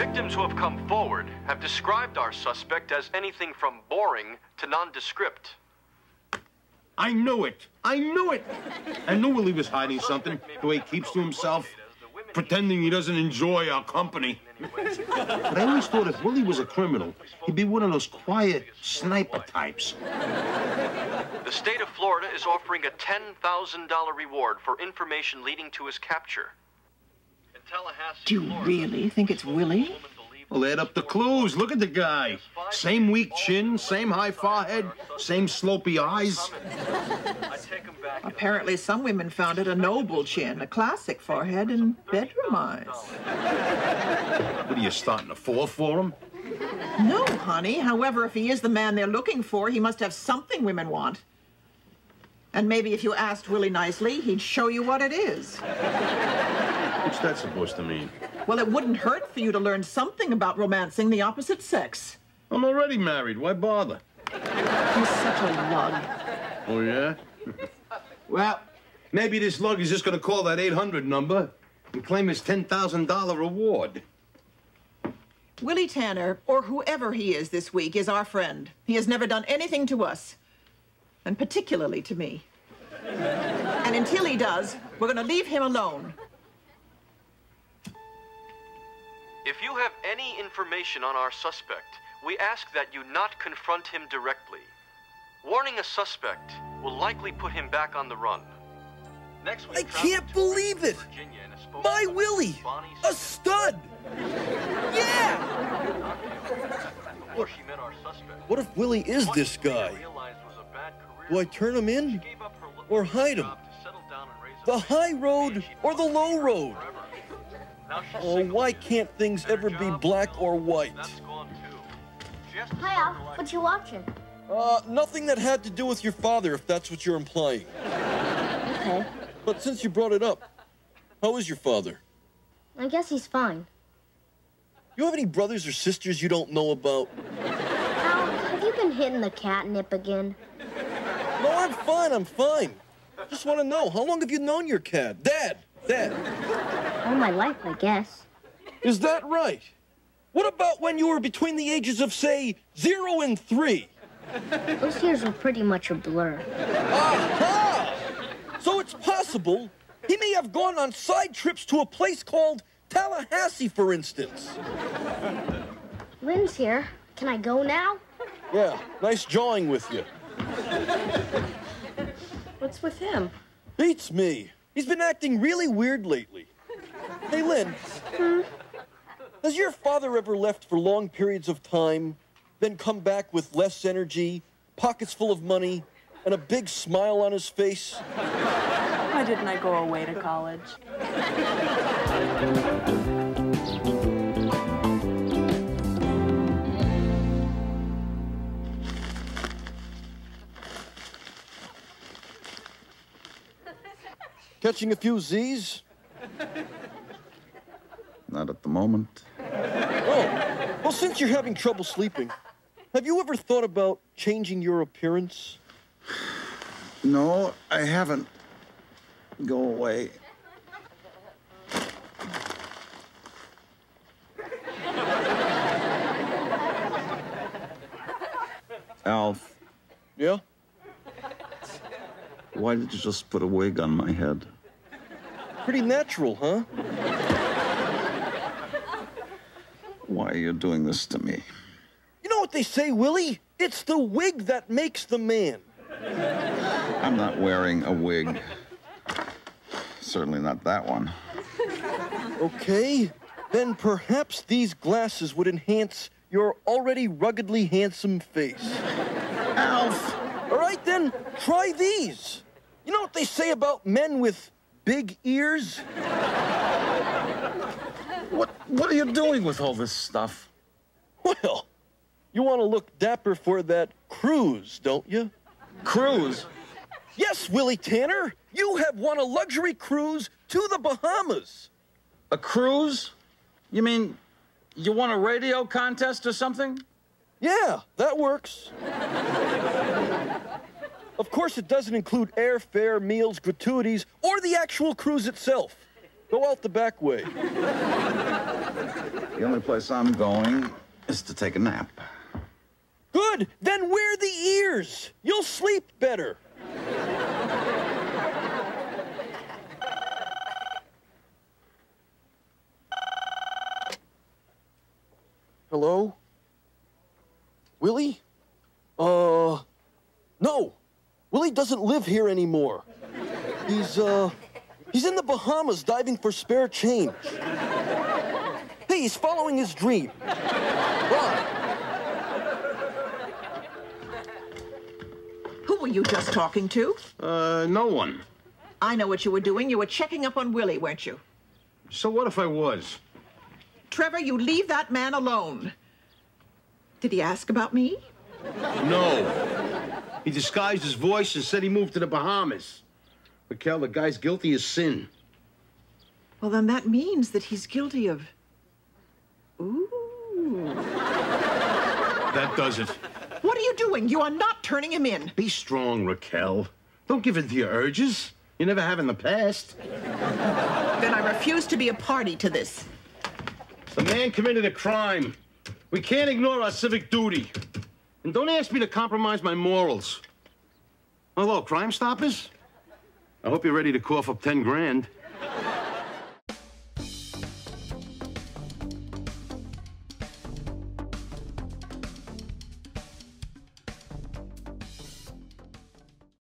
Victims who have come forward have described our suspect as anything from boring to nondescript. I knew it. I knew it. I knew Willie was hiding something, the way he keeps to himself, pretending he doesn't enjoy our company. But I always thought if Willie was a criminal, he'd be one of those quiet sniper types. The state of Florida is offering a $10,000 reward for information leading to his capture. In Tallahassee, Do you Florida, really think it's Willie? Well, add up the clues. Look at the guy. Same weak chin, same high forehead, same slopey eyes. I take him back in Apparently, some women found it a noble chin, a classic forehead, and bedroom eyes. What are you starting to fall for him? No, honey. However, if he is the man they're looking for, he must have something women want. And maybe if you asked Willie nicely, he'd show you what it is. What's that supposed to mean? Well, it wouldn't hurt for you to learn something about romancing the opposite sex. I'm already married. Why bother? He's such a lug. Oh, yeah? well, maybe this lug is just going to call that 800 number and claim his $10,000 reward. Willie Tanner, or whoever he is this week, is our friend. He has never done anything to us, and particularly to me. And until he does, we're going to leave him alone. If you have any information on our suspect, we ask that you not confront him directly. Warning a suspect will likely put him back on the run. Next week, I can't believe it. Virginia and is supposed My Willie! A stud! Yeah! before she met our suspect. What if Willie is this guy? realized was a bad career Do I turn him in? gave up her little Or hide him? job to settle down and raise a The high road or the low road? Forever. Now she's Oh, why can't things ever be black or white? That's gone too. To Hi, start Al. her life What you watching? Uh, nothing that had to do with your father, if that's what you're implying. Okay. But since you brought it up, how is your father? I guess he's fine. You have any brothers or sisters you don't know about? Al, have you been hitting the catnip again? No, I'm fine, I'm fine. Just want to know, how long have you known your cat? Dad! Dad! All my life, I guess. Is that right? What about when you were between the ages of, say, zero and three? Those years were pretty much a blur. Aha! So it's possible he may have gone on side trips to a place called Tallahassee, for instance. Lynn's here. Can I go now? Yeah, nice jawing with you. What's with him? Beats me. He's been acting really weird lately. Hey, Lynn. Has your father ever left for long periods of time, then come back with less energy, pockets full of money, and a big smile on his face? Why didn't I go away to college? Catching a few Z's? Not at the moment. Oh, well, since you're having trouble sleeping, have you ever thought about changing your appearance? No, I haven't. Go away. Alf, Yeah? Why did you just put a wig on my head? Pretty natural, huh? Why are you doing this to me? You know what they say, Willie? It's the wig that makes the man. I'm not wearing a wig. Certainly not that one. Okay, then perhaps these glasses would enhance your already ruggedly handsome face. Alf! All right, then, try these. You know what they say about men with big ears? What, what are you doing with all this stuff? Well, you want to look dapper for that cruise, don't you? Cruise? Yes, Willie Tanner, you have won a luxury cruise to the Bahamas. A cruise? You mean you won a radio contest or something? Yeah, that works. Of course, it doesn't include airfare, meals, gratuities, or the actual cruise itself. Go out the back way. The only place I'm going is to take a nap. Good! Then wear the ears! You'll sleep better! Hello? Willie? Uh, no. Willie doesn't live here anymore. He's, uh, he's in the Bahamas diving for spare change. Hey, he's following his dream. Ron, Who were you just talking to? Uh, no one. I know what you were doing. You were checking up on Willie, weren't you? So what if I was? Trevor, you leave that man alone. Did he ask about me? No. He disguised his voice and said he moved to the Bahamas. Raquel, the guy's guilty as sin. Well, then that means that he's guilty of. Ooh. That does it. What are you doing? You are not turning him in. Be strong, Raquel. Don't give in to your urges. You never have in the past. Then I refuse to be a party to this. The man committed a crime. We can't ignore our civic duty. And don't ask me to compromise my morals. Hello, Crime Stoppers? I hope you're ready to cough up 10 grand.